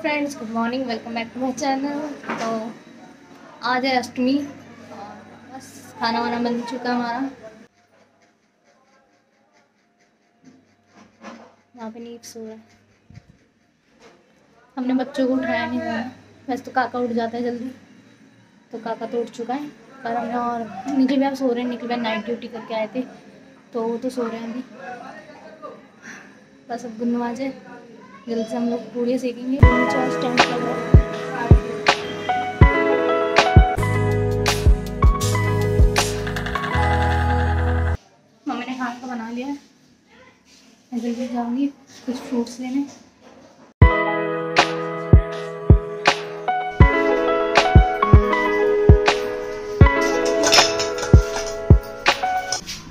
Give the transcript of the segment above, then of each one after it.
Friends good morning welcome back to my channel तो आज है अष्टमी, बस खाना वाना बन चुका है हमारा। वहाँ पे नीट सो रहा है। हमने बच्चों को उठाया नहीं हुआ वैसे तो काका उठ जाता है जल्दी। तो काका तो उठ चुका है। पर हमने और निखिल भैया सो रहे हैं। निखिल भैया नाइट ड्यूटी करके आए थे। तो वो तो सो रहे हैं अभी। बस अब जाए जल्दी से हम लोग पूड़ियाँ सेकेंगे चार स्टैंड खाना का बना लिया। मैं जल्दी जाऊँगी कुछ फ्रूट्स लेने।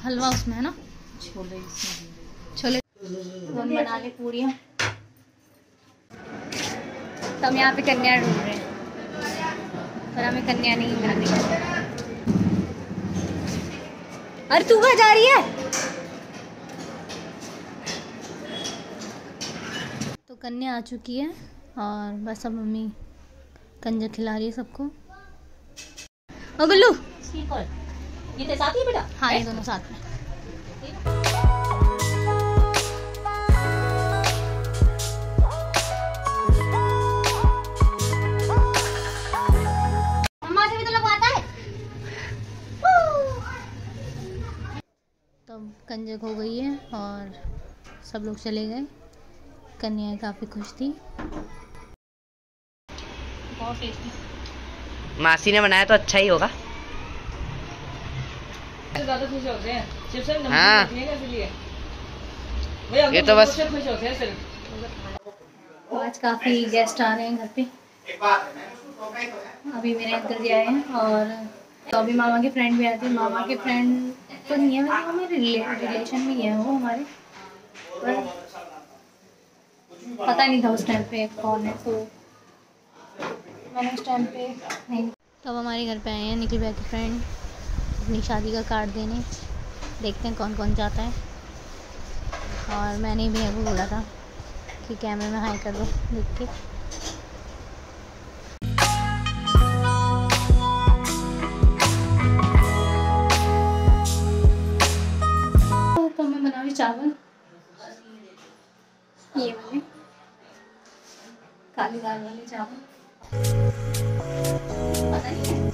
हलवा उसमें है ना? छोले। छोले। बना ले पूड़ियाँ तो हम यहाँ पे कन्या ढूंढ रहे हैं। पर हमें कन्या नहीं मिल रही अरे तू कहाँ जा रही है? तो कन्या आ चुकी है और बस अब मम्मी कंजा खिला रही है सबको। ओ गुल्लू? ये तेरे साथ ही बेटा? हाँ ये दोनों साथ में। तो कंजक हो गई है और सब लोग चले गए। कन्या काफ़ी खुश थी। बहुत टेस्टी। मासी ने बनाया तो अच्छा ही होगा। ज़्यादा खुश होते हैं। सिर्फ़ सिर्फ़ हाँ। ये तो बस- खुश होते हैं सिर्फ़। तो आज काफ़ी गेस्ट आ रहे हैं घर पे। अभी मेरे अंकल जी आए हैं और तो अभी मामा के फ्रेंड भी आए थे। मामा के फ्रेंड तो नहीं है वैसे वो मेरे रिलेशन में ही है हमारे। पर पता नहीं था उस टाइम पे कौन है तो मैंने उस टाइम पे नहीं तो अब हमारे घर पे आए हैं निखिल भाई के फ्रेंड अपनी शादी का कार्ड देने। देखते हैं कौन कौन जाता है। और मैंने भी को बोला था कि कैमरे में हाई कर दो, देख के। चावल? ये वाले। काली दाल वाले चावल। पता नहीं है।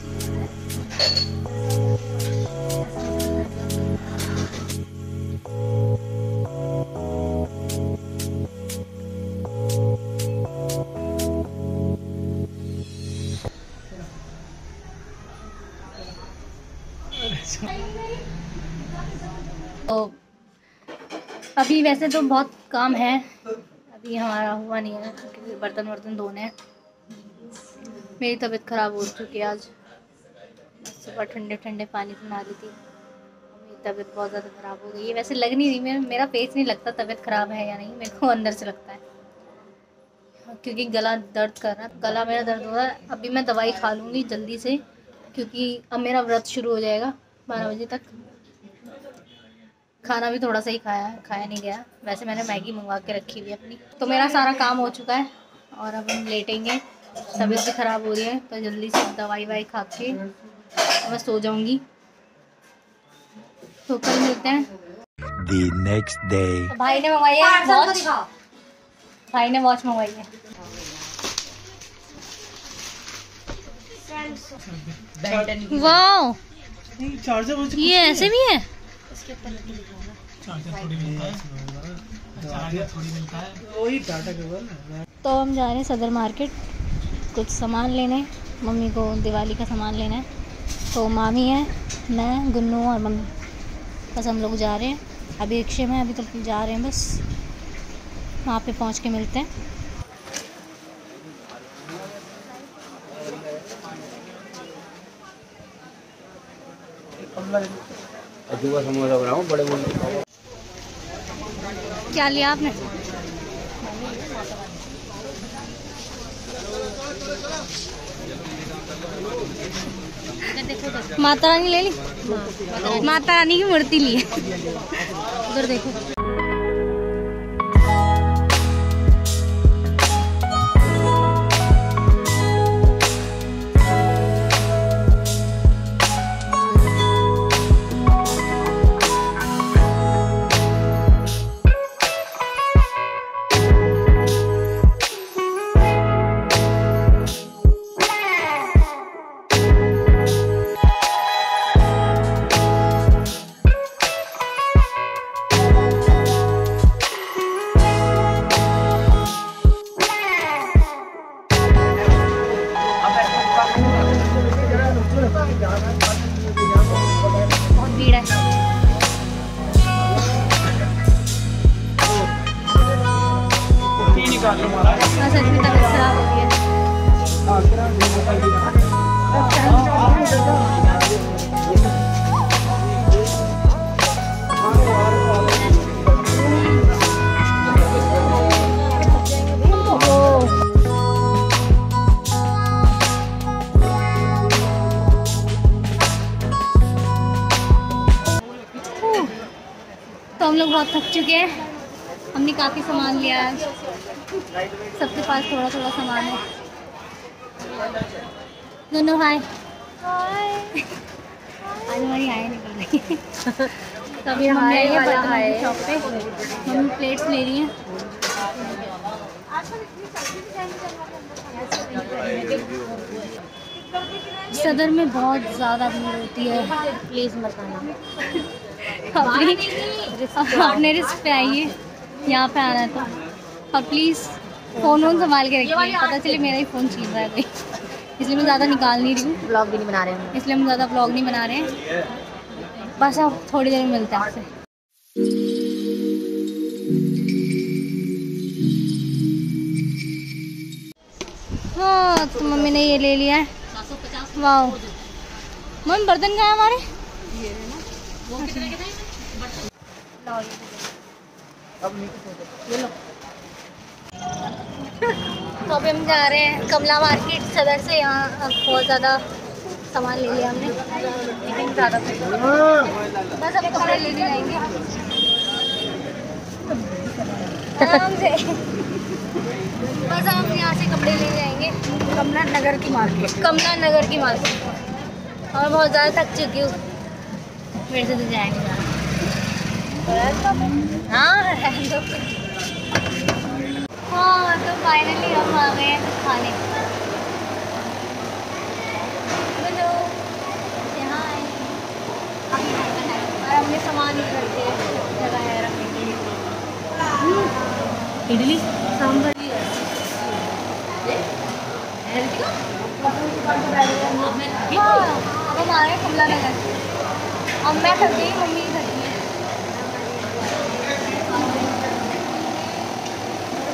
अभी वैसे तो बहुत काम है। अभी हमारा हुआ नहीं है, क्योंकि बर्तन वर्तन धोने हैं। मेरी तबीयत ख़राब हो चुकी है आज। सुबह ठंडे ठंडे पानी नहा रही थी। मेरी तबीयत बहुत ज़्यादा ख़राब हो गई है। वैसे लग नहीं रही, मेरा मेरा फेस नहीं लगता तबीयत ख़राब है या नहीं। मेरे को अंदर से लगता है, क्योंकि गला दर्द कर रहा है। गला मेरा दर्द हो रहा है। अभी मैं दवाई खा लूँगी जल्दी से, क्योंकि अब मेरा व्रत शुरू हो जाएगा बारह बजे तक। खाना भी थोड़ा सा ही खाया है खाया नहीं गया। वैसे मैंने मैगी मंगवा के रखी हुई अपनी। तो मेरा सारा काम हो चुका है और अब हम लेटेंगे। तबीयत भी ख़राब हो रही है तो जल्दी से दवाई वाई खा के मैं सो जाऊँगी। तो कल मिलते हैं। The next day. तो भाई ने मंगवाई है वॉच भाई ने वॉच मंगवाई है। वाह ये ऐसे भी है? तो हम जा रहे हैं सदर मार्केट। कुछ सामान लेने मम्मी को दिवाली का सामान लेना है। तो मामी है मैं गुन्नू और मम्मी। बस हम लोग जा रहे हैं। अभी रिक्शे में अभी तो जा रहे हैं बस। वहाँ पे पहुँच के मिलते हैं। समोसा बनाऊँ बड़े बोल क्या लिया आपने? माता रानी ले ली? माता रानी। की मूर्ति ली उधर देखो। तो हम लोग बहुत थक चुके हैं। हमने काफ़ी सामान लिया है सबके पास थोड़ा थोड़ा सामान है। दोनों हाय आज हमारी हाय निकल रही है तो हम ले रहे हैं शॉप पे। हम प्लेट्स ले रही हैं। सदर में बहुत ज़्यादा भीड़ होती है। प्लीज़ मत आना। अपनी अपने रिस्क पे आइए। यहाँ पे आना है तो। और प्लीज़ फ़ोन वोन संभाल के रखिए। पता चले मेरा ही फ़ोन छीन रहा है कोई इसलिए मैं ज़्यादा निकाल नहीं रही हूँ। ब्लॉग भी नहीं बना रहे हम। इसलिए हम ज़्यादा ब्लॉग नहीं बना रहे हैं। बस अब थोड़ी देर में मिलते हैं आपसे। हाँ तो मम्मी ने ये ले लिया है। वाह मम्मी बर्तन कहाँ है हमारे? तो अभी हम जा रहे हैं कमला मार्केट सदर से यहाँ बहुत ज़्यादा सामान ले लिया हमने। लेकिन ज़्यादा बस अब कपड़े लेने जाएँगे। आराम से। बस हम यहाँ से कपड़े ले जाएँगे। कमला नगर की मार्केट। कमला नगर की मार्केट। और बहुत ज़्यादा थक चुकी हूँ। मेरे से तो जाएँगे। हाँ। हाँ तो फाइनली हम आ गए हैं कुछ खाने। बोलो यहाँ आए। और हमने सामान ही करके जगह है रखने के लिए। इडली सांभर। हाँ अब हम आ गए कमला नगर। अब मैं थक गई मम्मी थक गई है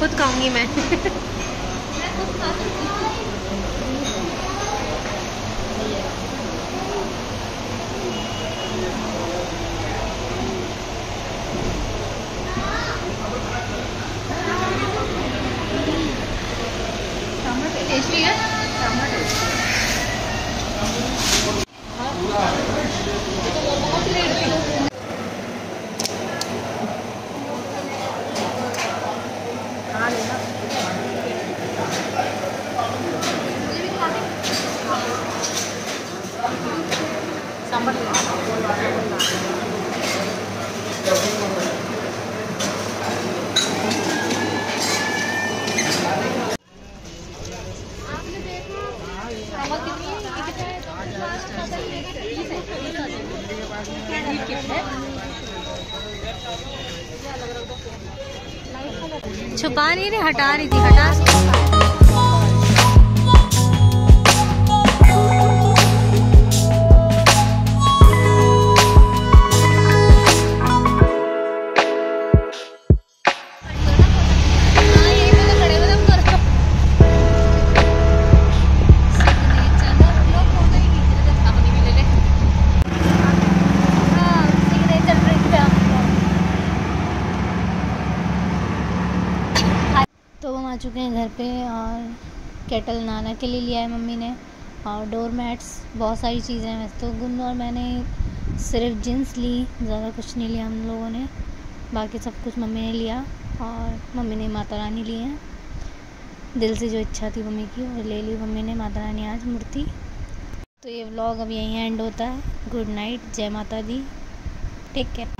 खुद खाऊँगी मैं। टेस्टी है? छुपा नहीं रही हटा रही थी हटा। चुके हैं घर पे और केटल नाना के लिए लिया है मम्मी ने। और डोर मैट्स बहुत सारी चीज़ें हैं। वैसे तो गुन और मैंने सिर्फ़ जींस ली, ज़्यादा कुछ नहीं लिया हम लोगों ने। बाकी सब कुछ मम्मी ने लिया और मम्मी ने माता रानी ली हैं। दिल से जो इच्छा थी मम्मी की, वो ले ली मम्मी ने, माता रानी आज मूर्ति। तो ये व्लॉग अब यहीं एंड होता है। गुड नाइट जय माता दी। Take care